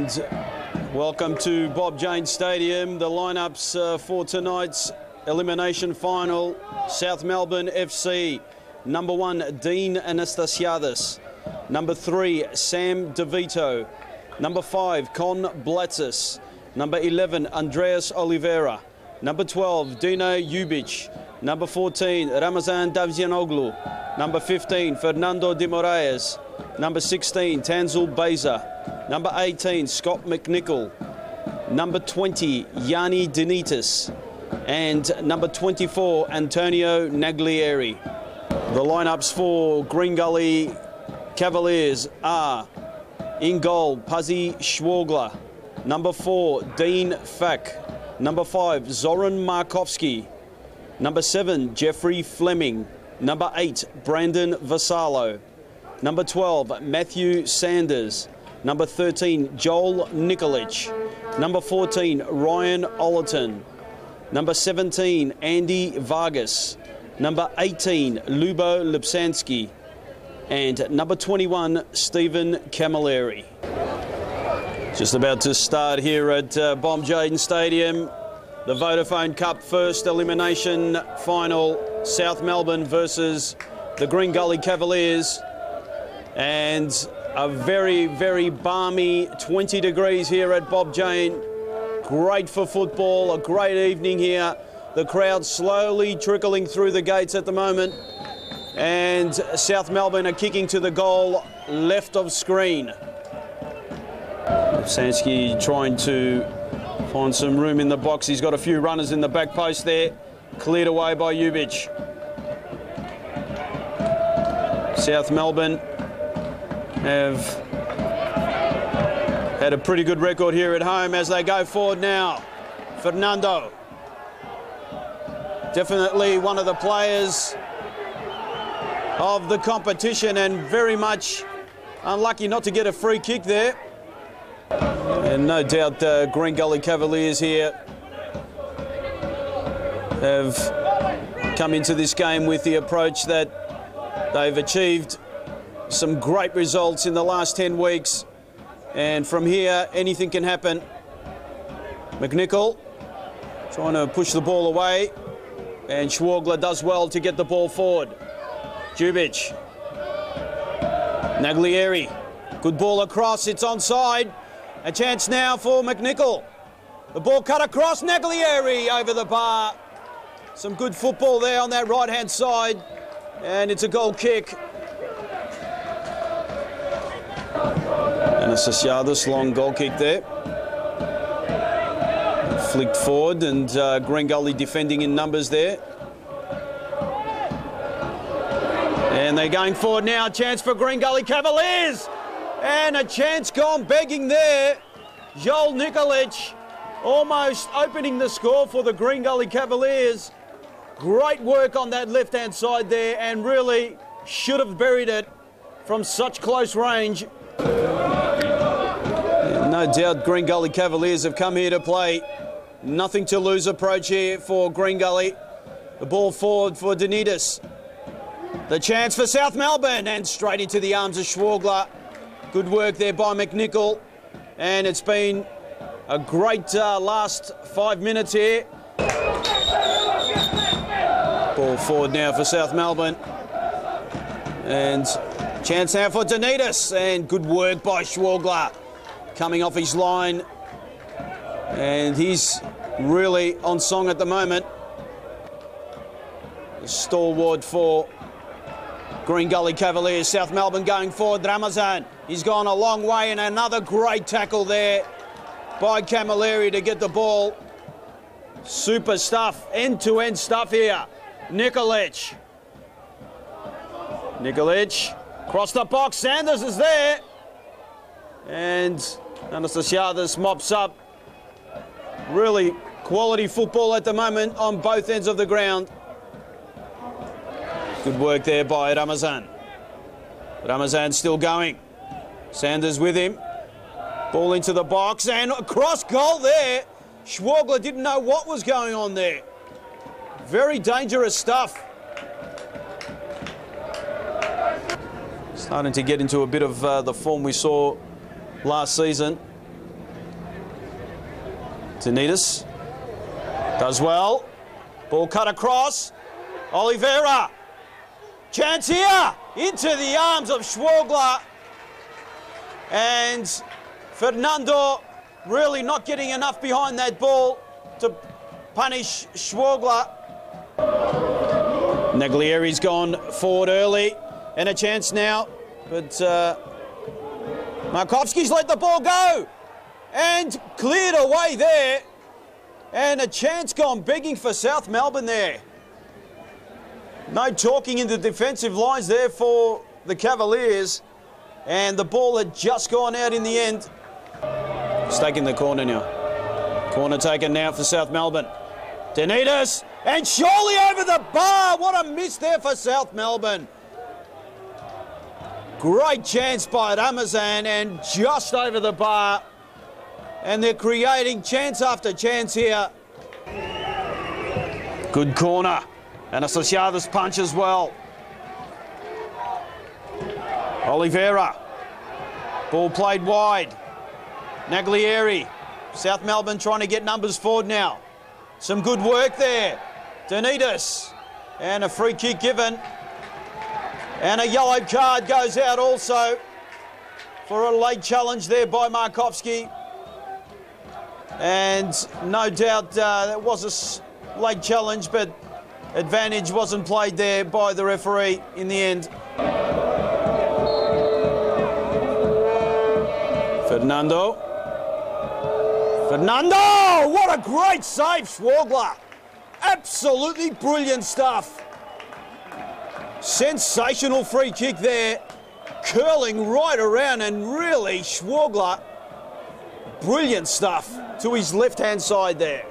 And welcome to Bob Jane Stadium. The lineups uh, for tonight's elimination final South Melbourne FC. Number one, Dean Anastasiadis. Number three, Sam De Vito. Number five, Con Blatsis. Number 11, Andreas Oliveira. Number 12, Dino Djulbic. Number 14, Ramazan Tavsancioglu. Number 15, Fernando de Moraes. Number 16, Tansel Baser. Number 18, Scott MacNicol. Number 20, Gianni De Nittis. And number 24, Antonio Naglieri. The lineups for Green Gully Cavaliers are in goal, Pasi Schwalger. Number four, Dean Fak. Number five, Zoran Markovski. Number seven, Jeffrey Fleming. Number eight, Brandon Vassallo. Number 12, Matthew Sanders. Number 13, Joel Nikolic. Number 14, Ryan Ollerton. Number 17, Andy Vargas. Number 18, Lubo Lapsansky. And number 21, Steven Camilleri. Just about to start here at uh, Bob Jane Stadium. The Vodafone Cup first elimination final. South Melbourne versus the Green Gully Cavaliers. And a very, very balmy 20 degrees here at Bob Jane. Great for football, a great evening here. The crowd slowly trickling through the gates at the moment. And South Melbourne are kicking to the goal left of screen. Sansky trying to find some room in the box. He's got a few runners in the back post there. Cleared away by Djulbic. South Melbourne have had a pretty good record here at home as they go forward now. Fernando. Definitely one of the players of the competition and very much unlucky not to get a free kick there. And no doubt the Green Gully Cavaliers here have come into this game with the approach that they've achieved some great results in the last 10 weeks. And from here, anything can happen. MacNicol trying to push the ball away. And Schwalger does well to get the ball forward. Djulbic. Naglieri. Good ball across. It's onside. A chance now for MacNicol. The ball cut across. Naglieri over the bar. Some good football there on that right-hand side. And it's a goal kick. Anastasiadis, long goal kick there. Flicked forward and uh, Green Gully defending in numbers there. And they're going forward now. Chance for Green Gully Cavaliers. And a chance gone begging there. Joel Nikolic almost opening the score for the Green Gully Cavaliers. Great work on that left-hand side there and really should have buried it from such close range. No doubt Green Gully Cavaliers have come here to play. Nothing to lose approach here for Green Gully. The ball forward for De Nittis. The chance for South Melbourne and straight into the arms of Schwalger. Good work there by MacNicol. And it's been a great uh, last five minutes here. Ball forward now for South Melbourne. And chance now for De Nittis. And good work by Schwalger. Coming off his line. And he's really on song at the moment. Stalwart for Green Gully Cavaliers. South Melbourne going forward. Ramazan. He's gone a long way and another great tackle there by Camilleri to get the ball. Super stuff. End-to-end stuff here. Nikolic. Nikolic. Cross the box. Sanders is there. And Anastasiadis mops up. Really quality football at the moment on both ends of the ground. Good work there by Ramazan. Ramazan still going. Sanders with him. Ball into the box and cross goal there. Schwalger didn't know what was going on there. Very dangerous stuff. Starting to get into a bit of uh, the form we saw last season. De Nittis does well. Ball cut across. Oliveira. Chance here. Into the arms of Schwalger. And Fernando really not getting enough behind that ball to punish Schwalger. Naglieri's gone forward early and a chance now, but uh, Markovski's let the ball go and cleared away there. And a chance gone begging for South Melbourne there. No talking in the defensive lines there for the Cavaliers. And the ball had just gone out in the end. Stake in the corner now. Corner taken now for South Melbourne. De Nittis and surely over the bar. What a miss there for South Melbourne. Great chance by Ramazan and just over the bar. And they're creating chance after chance here. Good corner. And Anastasiadis punch as well. Oliveira. Ball played wide. Naglieri. South Melbourne trying to get numbers forward now. Some good work there. De Nittis. And a free kick given. And a yellow card goes out also for a late challenge there by Markovski. And no doubt uh, that was a late challenge, but advantage wasn't played there by the referee in the end. Fernando. Fernando! What a great save, Schwalger. Absolutely brilliant stuff. Sensational free kick there. Curling right around and really Schwalger. Brilliant stuff to his left-hand side there.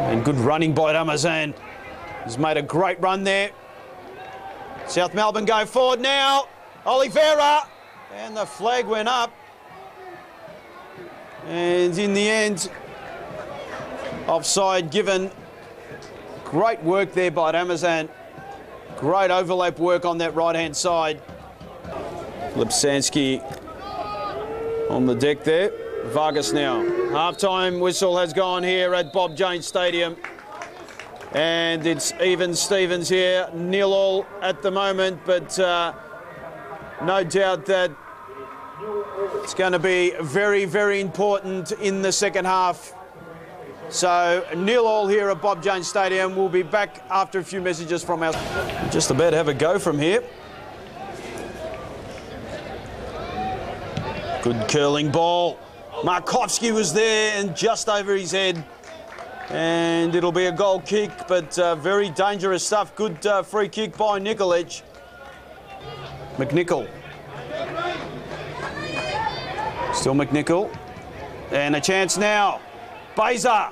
And good running by Ramazan. He's made a great run there. South Melbourne go forward now. Oliveira. And the flag went up. And in the end, offside given. Great work there by Ramazan. Great overlap work on that right-hand side. Lapsansky on the deck there. Vargas now. Half-time whistle has gone here at Bob Janes Stadium. And it's even Stevens here, nil all at the moment, but uh, no doubt that it's going to be very, very important in the second half. So nil all here at Bob Janes Stadium. We'll be back after a few messages from our... Just about have a go from here. Good curling ball. Markovski was there and just over his head. And it'll be a goal kick, but uh, very dangerous stuff. Good uh, free kick by Nikolic. MacNicol. Still MacNicol. And a chance now. Baser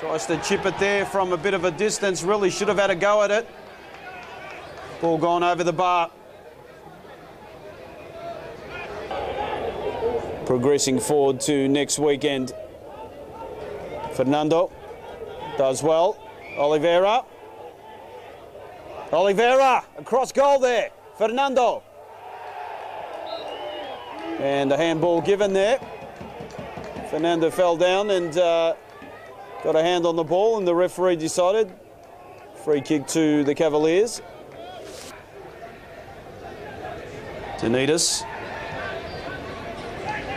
tries to chip it there from a bit of a distance. Really should have had a go at it. Ball gone over the bar. progressing forward to next weekend. Fernando does well. Oliveira. Oliveira across goal there. Fernando. And a handball given there. Fernando fell down and uh, got a hand on the ball, and the referee decided free kick to the Cavaliers. Denitas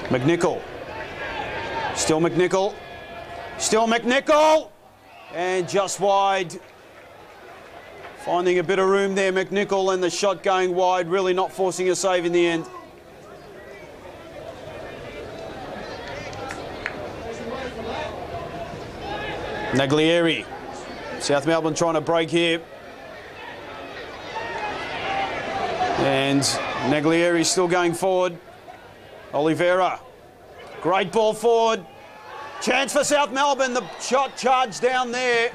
MacNicol. Still MacNicol. Still MacNicol. And just wide. Finding a bit of room there, MacNicol, and the shot going wide, really not forcing a save in the end. Naglieri. South Melbourne trying to break here. And Naglieri still going forward. Oliveira. Great ball forward. Chance for South Melbourne. The shot charged down there.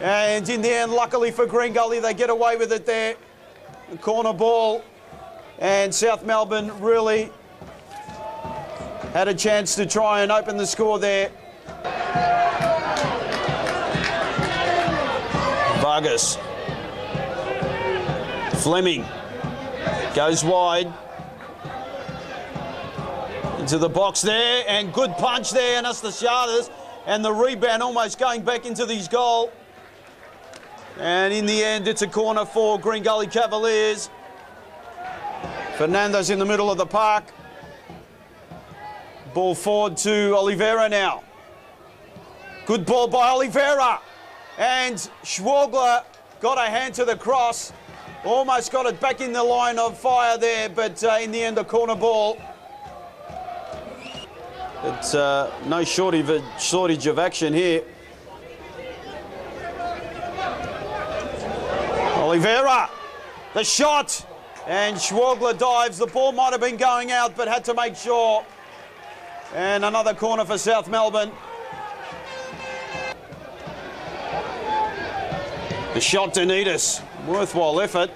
And in the end, luckily for Green Gully, they get away with it there. The corner ball. And South Melbourne really had a chance to try and open the score there. Fleming goes wide. Into the box there, and good punch there, and that's the Anastasiadis, and the rebound almost going back into his goal. And in the end, it's a corner for Green Gully Cavaliers. Fernandez in the middle of the park. Ball forward to Oliveira now. Good ball by Oliveira. And Schwalger got a hand to the cross. Almost got it back in the line of fire there, but uh, in the end, a corner ball. It's uh, no shortage of, shortage of action here. Oliveira, the shot, and Schwalger dives. The ball might have been going out, but had to make sure. And another corner for South Melbourne. The shot to Worthwhile effort.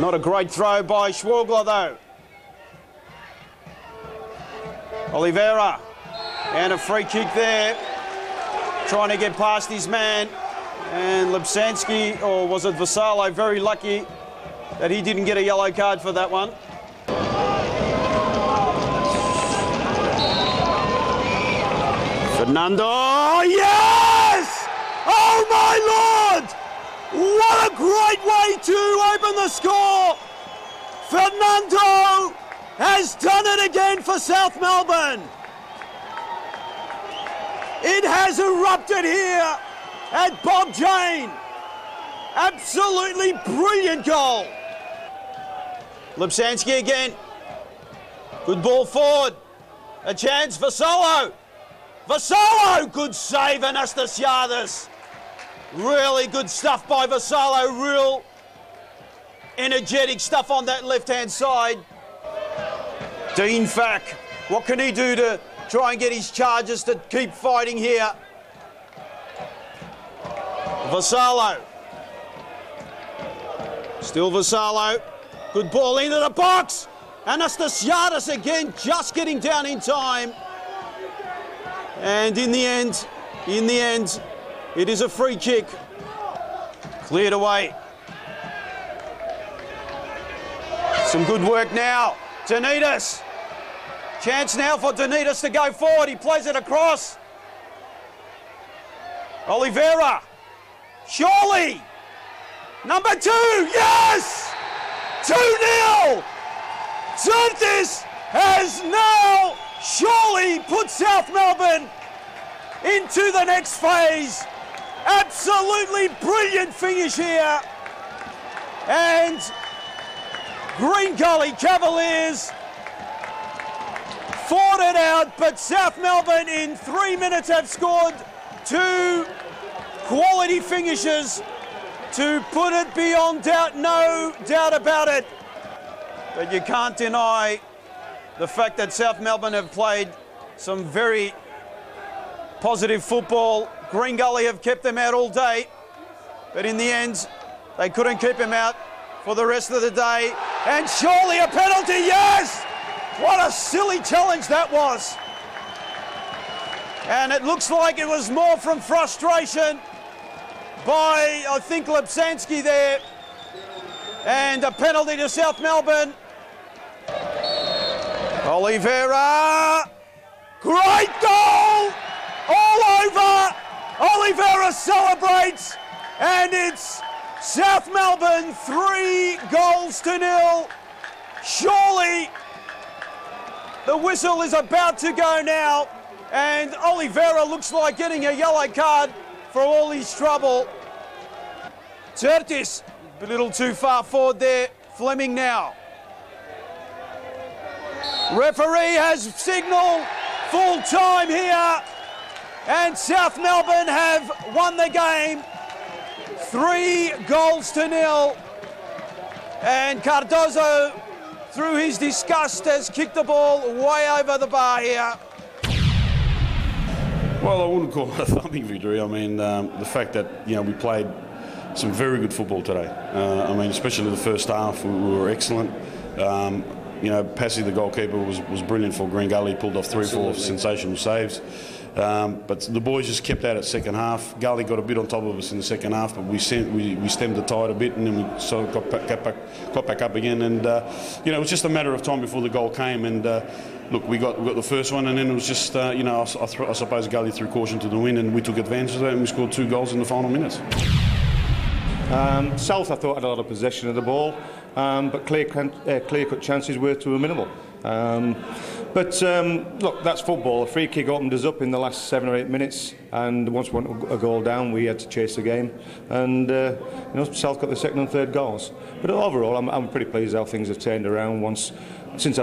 Not a great throw by Schwalger though. Oliveira. And a free kick there. Trying to get past his man. And Lapsansky, or was it Vassallo, very lucky that he didn't get a yellow card for that one. Fernando, my lord! What a great way to open the score! Fernando has done it again for South Melbourne. It has erupted here at Bob Jane. Absolutely brilliant goal. Lapsansky again. Good ball forward. A chance for Solo. Vassallo, good save, Anastasiadis. Really good stuff by Vassallo, real energetic stuff on that left-hand side. Dean Fak, what can he do to try and get his charges to keep fighting here? Vassallo. Still Vassallo. Good ball into the box. Anastasiadis again, just getting down in time. And in the end, in the end, it is a free kick. Cleared away. Some good work now. De Nittis. Chance now for De Nittis to go forward. He plays it across. Oliveira. Surely. Number two. Yes! 2 0. Tzirtis has now surely put South Melbourne into the next phase. Absolutely brilliant finish here. And Green Gully Cavaliers fought it out, but South Melbourne in three minutes have scored two quality finishes to put it beyond doubt, no doubt about it. But you can't deny the fact that South Melbourne have played some very positive football. Green Gully have kept them out all day, but in the end, they couldn't keep him out for the rest of the day. And surely a penalty, yes! What a silly challenge that was. And it looks like it was more from frustration by, I think, Lapsansky there. And a penalty to South Melbourne. Oliveira. Great goal! All over. Oliveira celebrates. And it's South Melbourne three goals to nil. Surely the whistle is about to go now. And Oliveira looks like getting a yellow card for all his trouble. Tzirtis, a little too far forward there. Fleming now. Referee has signalled full time here. And South Melbourne have won the game. Three goals to nil. And Cardozo, through his disgust, has kicked the ball way over the bar here. Well, I wouldn't call it a thumping victory. I mean, um, the fact that you know we played some very good football today. Uh, I mean, especially the first half, we, we were excellent. Um, you know, Pasi, the goalkeeper, was, was brilliant for Green Gully. Pulled off three, or four sensational saves. Um, but the boys just kept at it second half. Gully got a bit on top of us in the second half, but we sent, we, we stemmed the tide a bit, and then we sort of got back, got back, got back up again. And uh, you know, it was just a matter of time before the goal came. And uh, look, we got we got the first one, and then it was just uh, you know, I, I, I suppose Gully threw caution to the wind, and we took advantage of that, and we scored two goals in the final minutes. Um, South, I thought, had a lot of possession of the ball, um, but clear, uh, clear-cut chances were to a minimal. Um, But um, look, that's football. A free kick opened us up in the last seven or eight minutes, and once we went a goal down, we had to chase the game. And uh, you know, South got the second and third goals. But overall, I'm, I'm pretty pleased how things have turned around once since I.